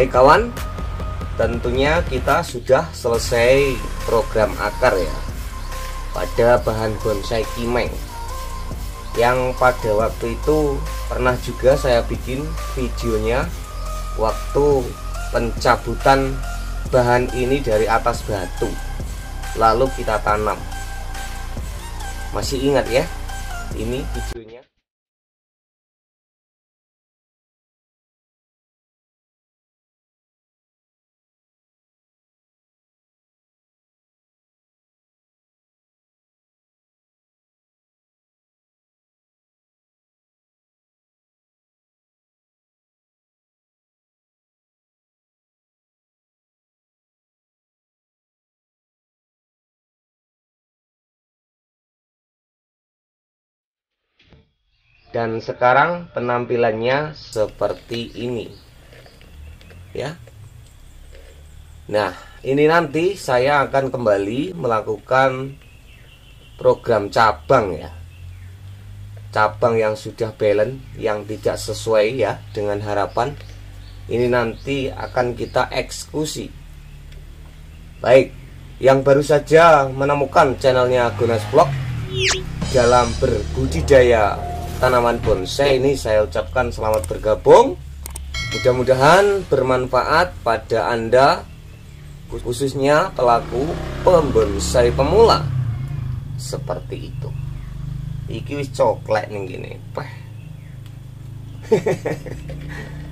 Baik kawan, tentunya kita sudah selesai program akar ya. Pada bahan bonsai kimeng. Yang pada waktu itu pernah juga saya bikin videonya waktu pencabutan bahan ini dari atas batu. Lalu kita tanam. Masih ingat ya ini videonya dan sekarang penampilannya seperti ini. Ya. Nah ini nanti saya akan kembali melakukan program cabang ya. Cabang yang sudah balance yang tidak sesuai ya dengan harapan. Ini nanti akan kita eksekusi. Baik yang baru saja menemukan channelnya Gunas Vlog dalam berbudidaya tanaman bonsai ini saya ucapkan selamat bergabung. Mudah-mudahan bermanfaat pada anda khususnya pelaku pembonsai pemula. Seperti itu. Iki wis coklat nih gini Peh.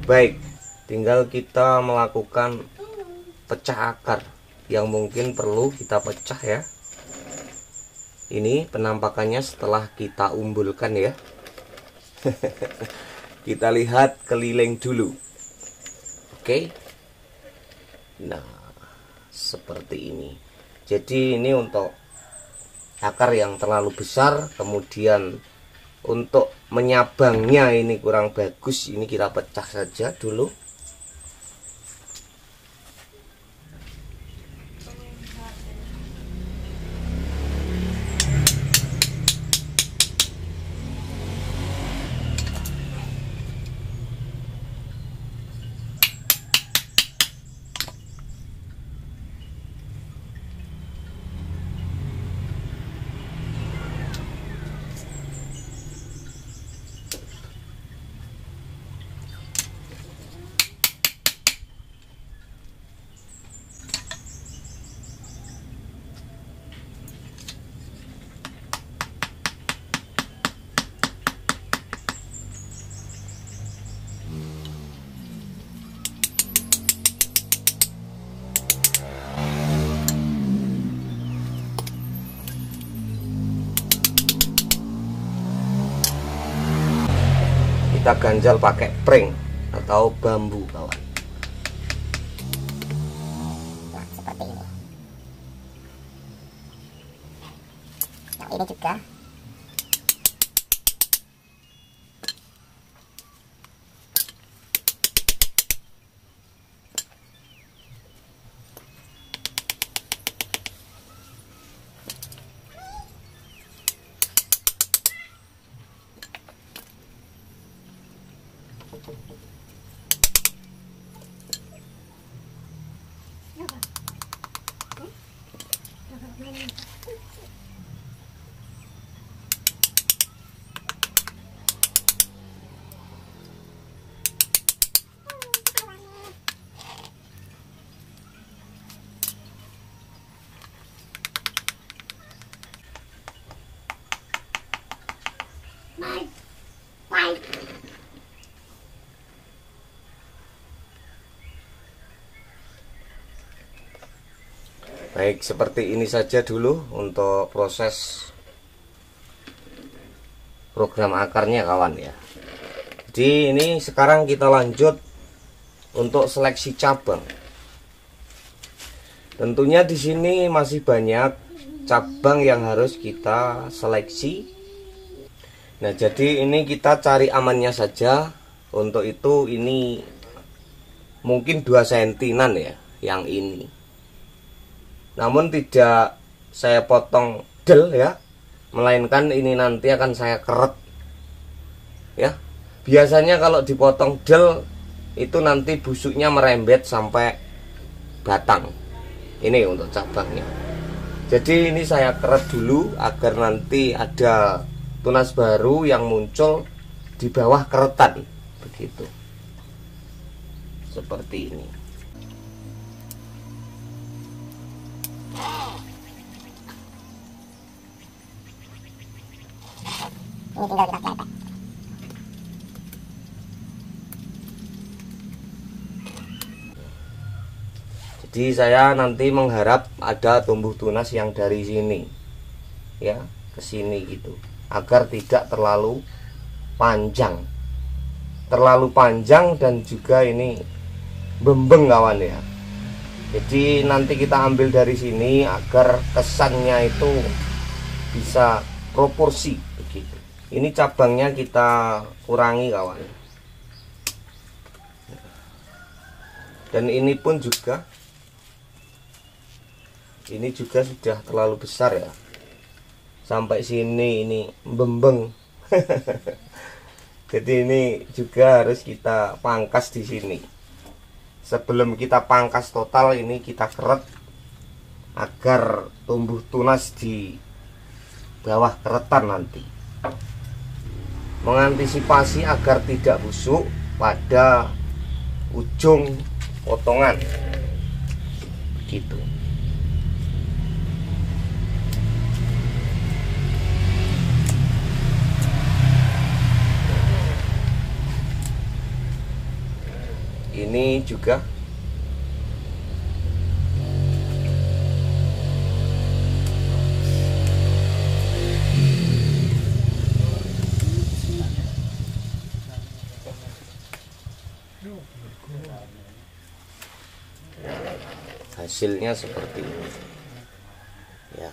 baik tinggal kita melakukan pecah akar yang mungkin perlu kita pecah ya. Ini penampakannya setelah kita umbulkan ya kita lihat keliling dulu. Oke? Nah seperti ini. Jadi ini untuk akar yang terlalu besar kemudian untuk menyabangnya ini kurang bagus ini kita pecah saja dulu kita ganjal pakai pring atau bambu kawan nah, seperti ini. Nah ini juga Baik, seperti ini saja dulu untuk proses program akarnya kawan ya. Jadi ini sekarang kita lanjut untuk seleksi cabang. Tentunya di sini masih banyak cabang yang harus kita seleksi. Nah, jadi ini kita cari amannya saja. Untuk itu ini mungkin 2 sentinan ya yang ini namun tidak saya potong del ya melainkan ini nanti akan saya keret. Ya biasanya kalau dipotong del itu nanti busuknya merembet sampai batang. Ini untuk cabangnya. Jadi ini saya keret dulu agar nanti ada tunas baru yang muncul di bawah keretan. Begitu. Seperti ini ini tinggal kita jadi saya nanti mengharap ada tumbuh tunas yang dari sini ya ke sini gitu. Agar tidak terlalu panjang. Terlalu panjang dan juga ini bembeng kawan ya. Jadi nanti kita ambil dari sini agar kesannya itu bisa proporsi ini cabangnya kita kurangi kawan. Dan ini pun juga ini juga sudah terlalu besar ya. Sampai sini ini bembeng jadi ini juga harus kita pangkas di sini. Sebelum kita pangkas total ini kita keret agar tumbuh tunas di bawah keretan nanti mengantisipasi agar tidak busuk pada ujung potongan. Gitu ini juga hasilnya seperti ini. Ya.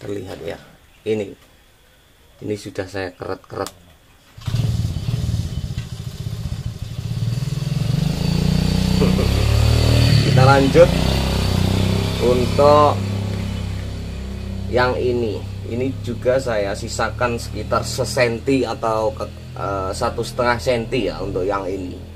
Terlihat ya. Ini. Ini sudah saya keret-keret. Kita lanjut untuk yang ini ini juga saya sisakan sekitar sesenti atau eh, satu setengah senti ya untuk yang ini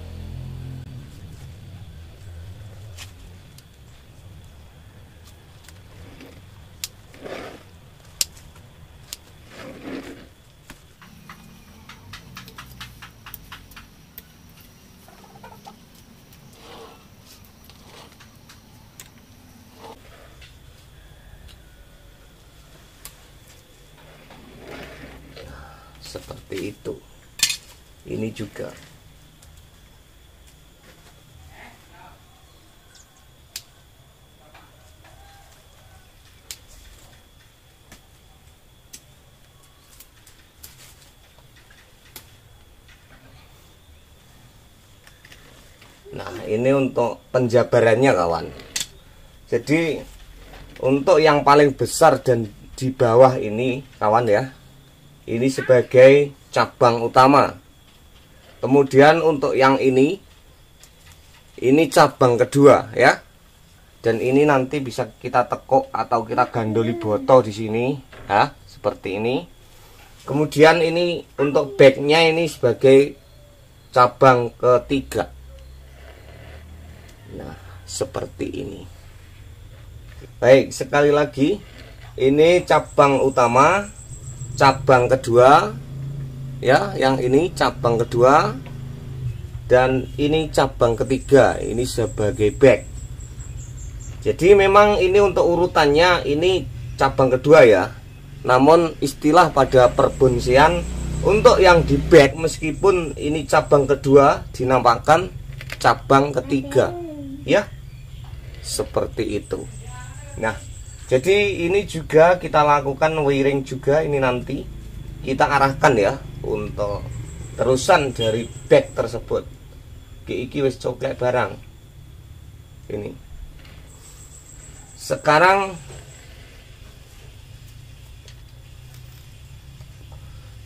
seperti itu ini juga. Nah ini untuk penjabarannya kawan. Jadi untuk yang paling besar dan di bawah ini kawan ya ini sebagai cabang utama kemudian untuk yang ini ini cabang kedua ya. Dan ini nanti bisa kita tekuk atau kita gandoli botol di sini ya seperti ini. Kemudian ini untuk backnya ini sebagai cabang ketiga. Nah seperti ini. Baik sekali lagi. Ini cabang utama cabang kedua ya yang ini cabang kedua. Dan ini cabang ketiga. Ini sebagai back. Jadi memang ini untuk urutannya ini cabang kedua ya. Namun istilah pada perbonsian untuk yang di back meskipun ini cabang kedua dinampakkan cabang ketiga. Ya seperti itu. Nah jadi ini juga kita lakukan wiring juga ini nanti kita arahkan ya untuk terusan dari back tersebut. Iki wis coklat barang. Ini. Sekarang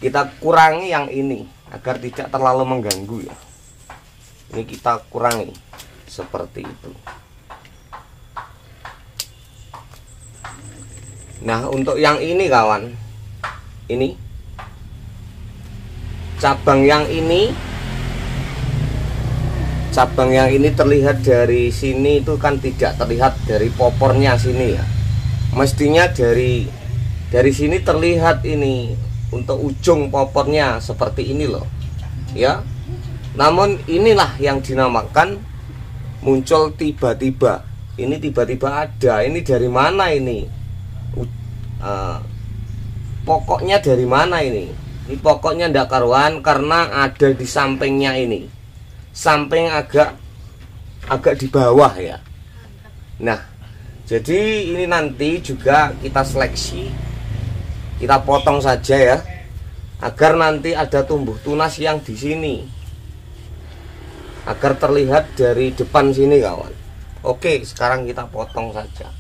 kita kurangi yang ini agar tidak terlalu mengganggu ya. Ini kita kurangi seperti itu. Nah untuk yang ini kawan ini cabang yang ini cabang yang ini terlihat dari sini itu kan tidak terlihat dari popornya sini ya. Mestinya dari dari sini terlihat ini untuk ujung popornya seperti ini loh ya. Namun inilah yang dinamakan muncul tiba-tiba. Ini tiba-tiba ada. Ini dari mana ini? Uh, pokoknya dari mana ini ini pokoknya ndak karuan karena ada di sampingnya ini. Samping agak agak di bawah ya. Nah jadi ini nanti juga kita seleksi. Kita potong saja ya agar nanti ada tumbuh tunas yang di sini. Agar terlihat dari depan sini kawan. Oke sekarang kita potong saja.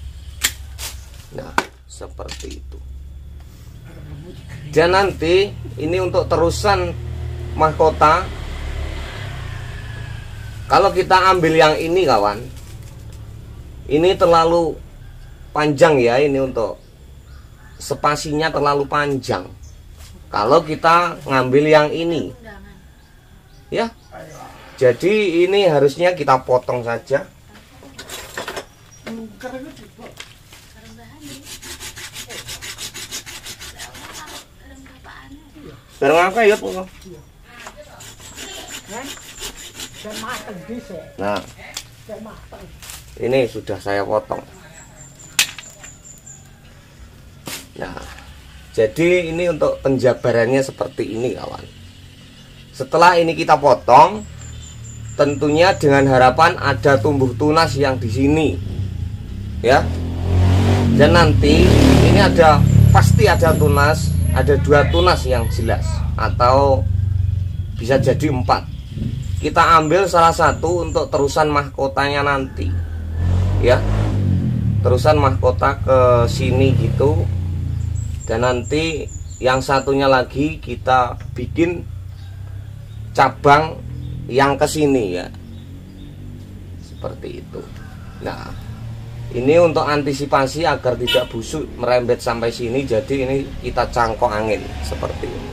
Nah seperti itu dan nanti ini untuk terusan mahkota. Kalau kita ambil yang ini kawan ini terlalu panjang ya ini untuk spasinya terlalu panjang. Kalau kita ngambil yang ini ya. Jadi ini harusnya kita potong saja. Bareng apa ya, Nah, ini sudah saya potong. Nah, jadi ini untuk penjabarannya seperti ini kawan. Setelah ini kita potong, tentunya dengan harapan ada tumbuh tunas yang di sini. Ya. Dan nanti ini ada pasti ada tunas ada dua tunas yang jelas atau bisa jadi empat. Kita ambil salah satu untuk terusan mahkotanya nanti ya. Terusan mahkota ke sini gitu. Dan nanti yang satunya lagi kita bikin cabang yang ke sini ya. Seperti itu. Nah ini untuk antisipasi agar tidak busuk merembet sampai sini jadi ini kita cangkok angin seperti ini.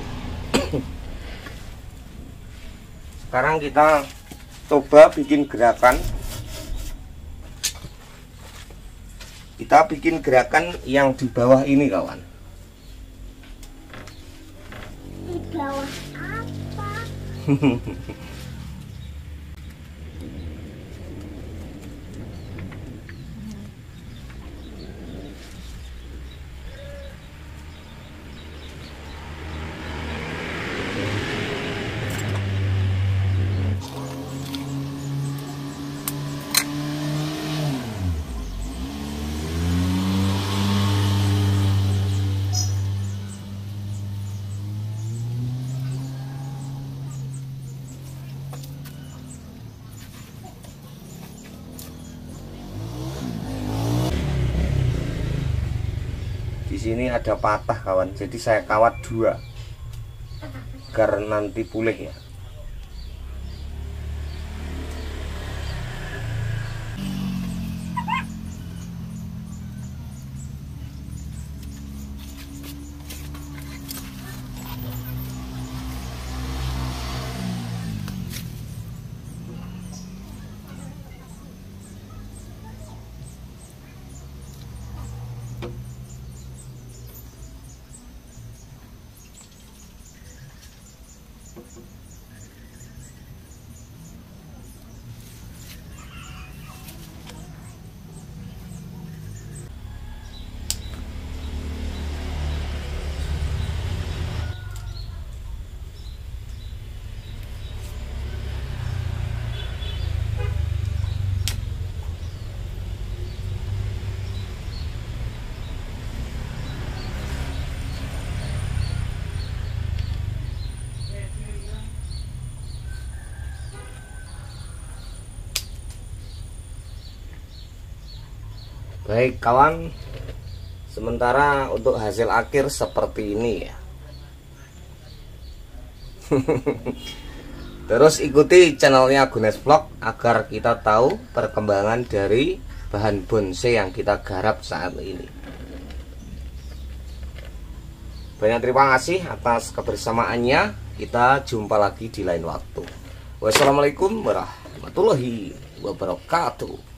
Sekarang kita coba bikin gerakan. Kita bikin gerakan yang di bawah ini kawan. Di bawah apa sini ada patah kawan. Jadi saya kawat dua. Agar nanti pulih ya Baik kawan. Sementara untuk hasil akhir seperti ini ya. Terus ikuti channelnya Gunes Vlog Agar kita tahu perkembangan dari bahan bonsai yang kita garap saat ini. Banyak terima kasih atas kebersamaannya. Kita jumpa lagi di lain waktu. Wassalamualaikum warahmatullahi wabarakatuh